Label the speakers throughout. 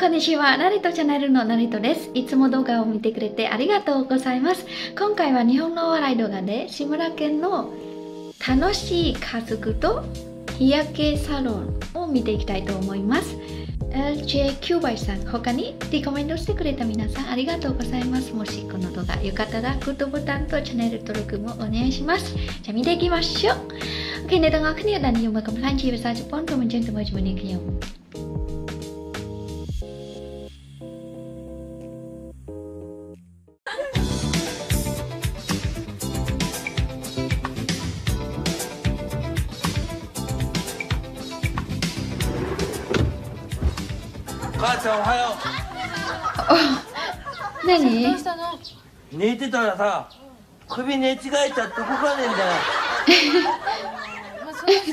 Speaker 1: こんにちは。ナリトチャンネルのナリトです。いつも動画を見てくれてありがとうございます。今回は日本のお笑い動画で志村けんの楽しい家族と日焼けサロンを見ていきたいと思います。LJQ バイさん、他にリコメントしてくれた皆さんありがとうございます。もしこの動画よかったらグッドボタンとチャンネル登録もお願いします。じゃあ見ていきましょう。OK、ね、動画をクリアだね。よまかむらんじゅうさじぽんとむじゅんともじむ。
Speaker 2: 母ちゃんおはよ
Speaker 1: う。何？
Speaker 2: 寝てたらさ首寝違えちゃって動かねえんだよ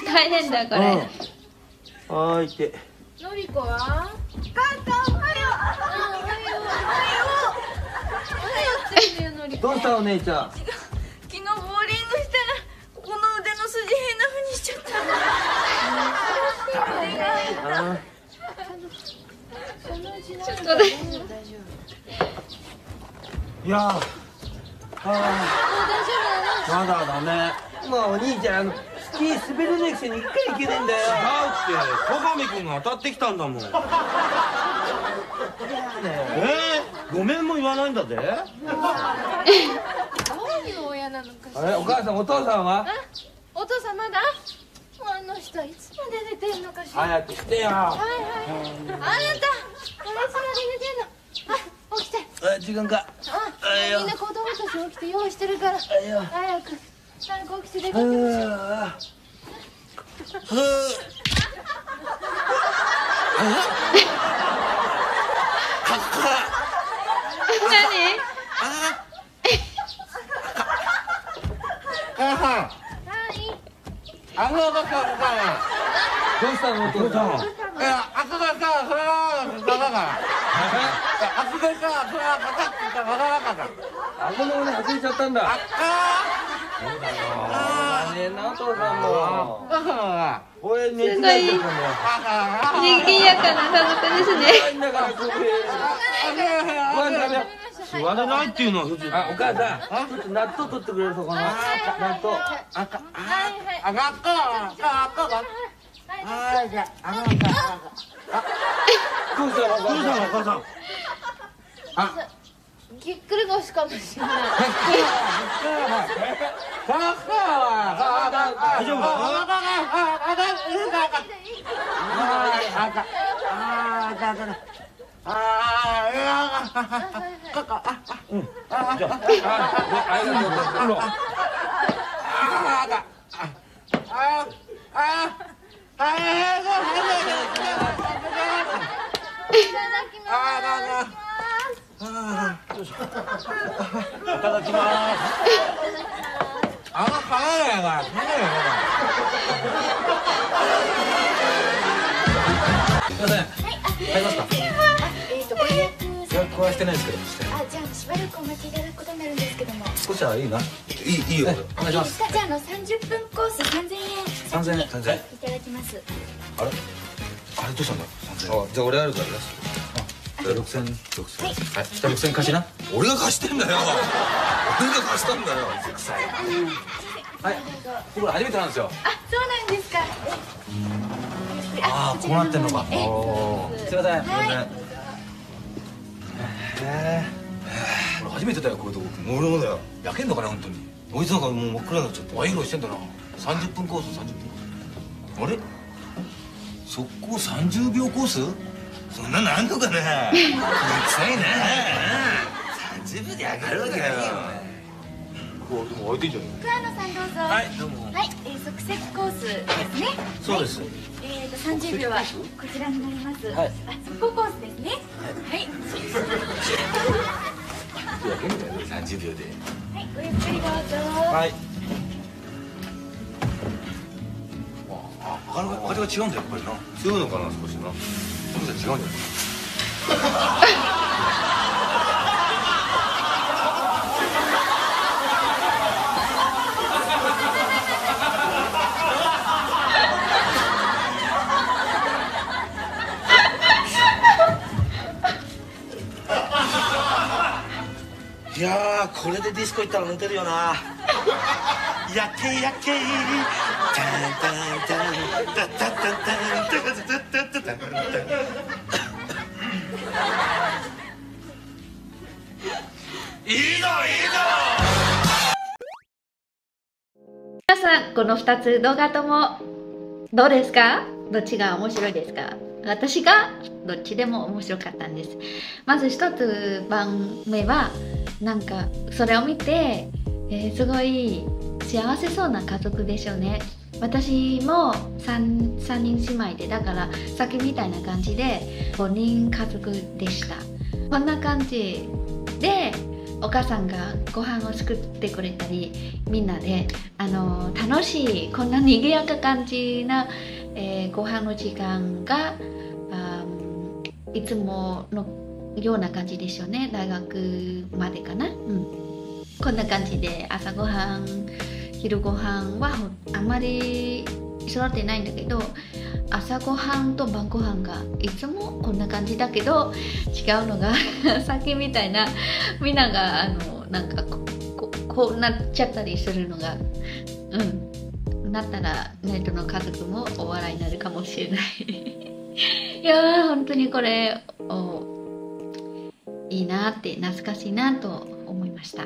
Speaker 1: 大変だこれ、
Speaker 2: うん、あいて。
Speaker 3: のりこは？母さんおはよう。おはようおはよう。って言うのり
Speaker 2: どうしたお姉ちゃん
Speaker 3: 昨日ボーリングしたらこの腕の筋変なふうにしちゃった
Speaker 1: ちょっとで
Speaker 2: いやあまだだね。まあお兄ちゃんスキー滑れないくせに一回行けねえんだよ。違う
Speaker 4: って小上君が当たってきたんだもん。えー、ごめんも言わないんだぜ。どう
Speaker 3: いう親なのか
Speaker 2: あれお母さんお父さんは？
Speaker 3: お父さんまだ？あの人いつまで寝てんのかしら。
Speaker 2: 早くしてよ。はい
Speaker 3: はい。あれ？あ起きて。
Speaker 2: あ時間か。
Speaker 3: あみんな子供たち起きて用意してるから。早く早く起きて出かけましょう
Speaker 2: 何あの赤がさどうしたのお父さんいや赤がさそれはが赤が。さそれはバカってたらバカバカだ顎の骨外れちゃったんだ。赤そうだよ。あねえなお父さんも俺寝違えちゃっ
Speaker 1: かな家族ですね
Speaker 2: だよう
Speaker 4: 座れないっていうのは普通
Speaker 2: あ、お母さん、ちょっと納豆取ってくれるそこの納豆。あ、あ、あ、あ、納豆が。はい、じゃあ、あの、あ、どうしたの、どうしたの、お母さん。
Speaker 3: あ、ぎっくり腰かもしれない。
Speaker 2: 大丈夫ああ、いや、かか、あ、うん、あ、じゃあ、あ、あ、ありがとう、あ、あ、あ、あ、あ、あ、す。あの花やが、花やが。すみません。はい、入りますか？約はしてないですけど
Speaker 3: あじゃあしばらくお待ちいただくことになるんですけども。
Speaker 2: 少しはいいな。いいいいよ。お願いします。
Speaker 3: じゃあの三十分コース三千円。
Speaker 2: 三千円。三千円。い
Speaker 3: ただきます。
Speaker 2: あれ？あれどうしたんだ三千円。じゃあ俺あるからじゃあ六千。六千。はい。じゃあ六千貸しな。俺が貸してんだよ。俺が貸したんだよ。臭い。はい。僕ら初めてなんですよ。
Speaker 3: あそうなんですか。
Speaker 2: ああこうなってんのか。す。いません。すいません初めてだよこういうとこ。俺もだよ。焼けんのかな本当に。こいつなんかもう真っ暗になっちゃって。ワイロしてんだな。30分コース30分。あれ？速攻30秒コース？そんなのあんのかなうるさいな30分で上がるわけだよ。でも空いてんじゃん
Speaker 3: 桑野さんどうぞ。
Speaker 2: はいどうも。
Speaker 3: はい、えー、即席コースですね。
Speaker 2: そうです、
Speaker 3: はい、えーと30秒はこちらになります。はい。あ速攻コースですね。はい
Speaker 2: 三十秒で。
Speaker 3: はい、ごゆっくりどうぞ。
Speaker 2: はい。あ、あ、味が違うんだやっぱりな。違うのかな少しな。違うんじゃない？
Speaker 4: これでディスコ行ったらモテるよな。やけやけタンタンタンタンタンタンタンタンタンタンタンタンいいぞいいぞ
Speaker 1: 皆さんこの2つ動画ともどうですかどっちが面白いですか私がどっちでも面白かったんです。まず一つ番目はなんかそれを見て、えーすごい幸せそうな家族でしょうね。私も 3, 3人姉妹でだからさっきみたいな感じで5人家族でした。こんな感じでお母さんがご飯を作ってくれたりみんなであの楽しいこんな賑やか感じな、えーご飯の時間がいつものような感じでしょうね。大学までかな、うん、こんな感じで朝ごはん昼ごはんはあまり揃ってないんだけど朝ごはんと晩ごはんがいつもこんな感じだけど違うのが さっきみたいなみんながあのなんかこここうなっちゃったりするのがうん。なったらネットの家族もお笑いになるかもしれない。いやー本当にこれおいいなって懐かしいなと思いました。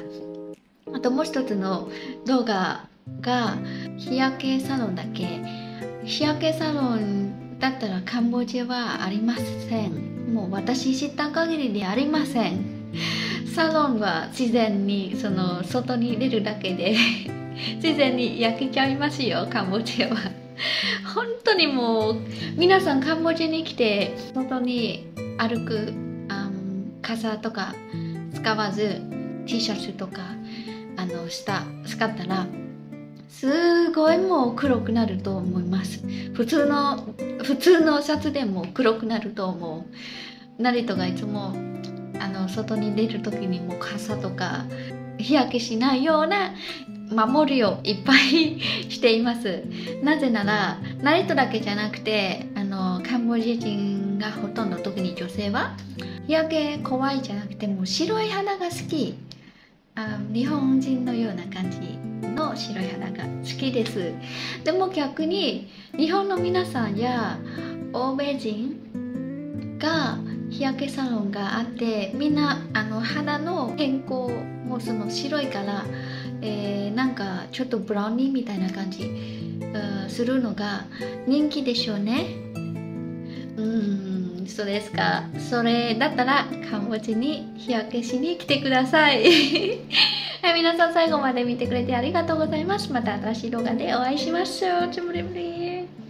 Speaker 1: あともう一つの動画が日焼けサロンだけ？日焼けサロンだったらカンボジアはありません。もう私知った限りでありません。サロンは自然にその外に出るだけで。自然に焼けちゃいますよカンボジアは。本当にもう皆さんカンボジアに来て外に歩くあん傘とか使わず T シャツとかあの下使ったらすごいもう黒くなると思います。普通の普通のシャツでも黒くなると思う。ナリトがいつもあの外に出る時にも傘とか日焼けしないような守りをいっぱいしています。なぜならナリトだけじゃなくてあのカンボジア人がほとんど特に女性は日焼け怖いじゃなくてもう白い肌が好き。あ日本人のような感じの白い肌が好きです。でも逆に日本の皆さんや欧米人が日焼けサロンがあってみんなあの肌の健康もその白いから、えーなんかちょっとブラウニーみたいな感じ、うんするのが人気でしょうね。うんそうですか。それだったらカンボジアに日焼けしに来てください。はい皆さん最後まで見てくれてありがとうございます。また新しい動画でお会いしましょう。つむりむり